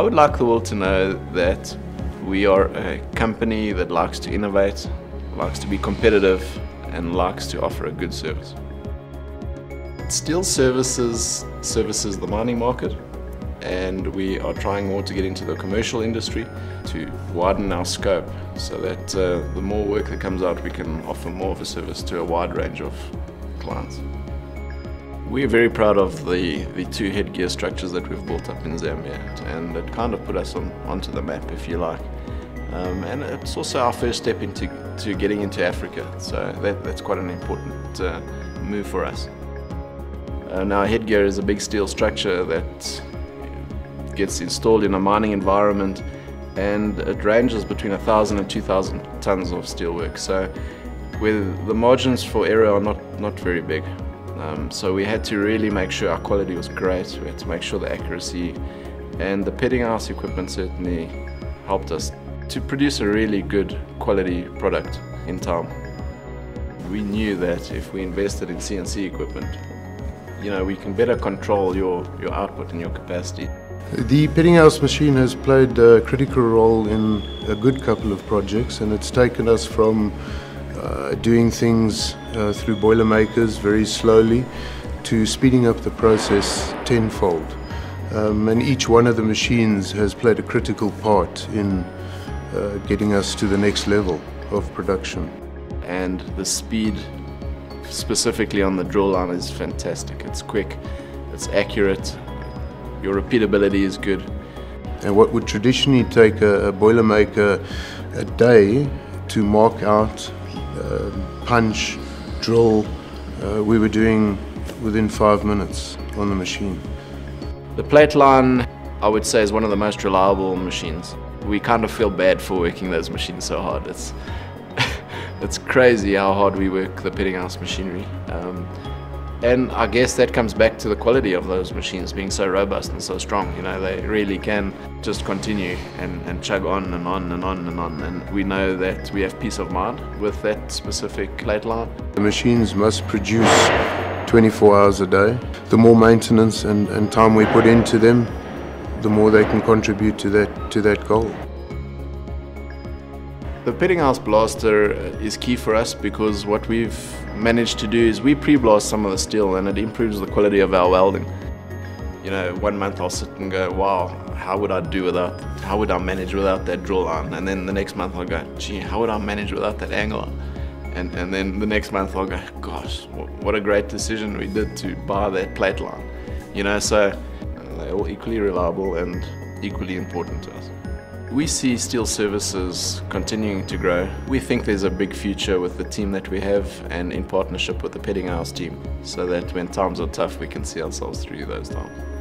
like the world to know that we are a company that likes to innovate, likes to be competitive, and likes to offer a good service. Steel Services services the mining market and we are trying more to get into the commercial industry to widen our scope so that uh, the more work that comes out we can offer more of a service to a wide range of clients. We're very proud of the, the two headgear structures that we've built up in Zambia and it kind of put us on, onto the map if you like. Um, and it's also our first step into to getting into Africa, so that, that's quite an important uh, move for us. Uh, now headgear is a big steel structure that gets installed in a mining environment and it ranges between 1,000 and 2,000 tons of steelwork. So with the margins for error are not, not very big. Um, so we had to really make sure our quality was great, we had to make sure the accuracy and the Peddinghaus equipment certainly helped us to produce a really good quality product in time. We knew that if we invested in CNC equipment, you know, we can better control your, your output and your capacity. The Peddinghaus machine has played a critical role in a good couple of projects and it's taken us from uh, doing things uh, through Boilermakers very slowly to speeding up the process tenfold. Um, and each one of the machines has played a critical part in uh, getting us to the next level of production. And the speed specifically on the drill line is fantastic. It's quick, it's accurate, your repeatability is good. And what would traditionally take a, a Boilermaker a day to mark out, punch, drill, uh, we were doing within five minutes on the machine. The plate line, I would say, is one of the most reliable machines. We kind of feel bad for working those machines so hard. It's it's crazy how hard we work the Peddinghaus machinery. Um, and I guess that comes back to the quality of those machines being so robust and so strong. You know, they really can just continue and, and chug on and on and on and on. And we know that we have peace of mind with that specific plate line. The machines must produce 24 hours a day. The more maintenance and, and time we put into them, the more they can contribute to that, to that goal. The Peddinghaus blaster is key for us because what we've managed to do is we pre-blast some of the steel and it improves the quality of our welding. You know, one month I'll sit and go, wow, how would I do without, how would I manage without that drill on? And then the next month I'll go, gee, how would I manage without that angler? And, and then the next month I'll go, gosh, what a great decision we did to buy that plate line. You know, so uh, they're all equally reliable and equally important to us. We see steel services continuing to grow. We think there's a big future with the team that we have and in partnership with the Peddinghaus team so that when times are tough we can see ourselves through those times.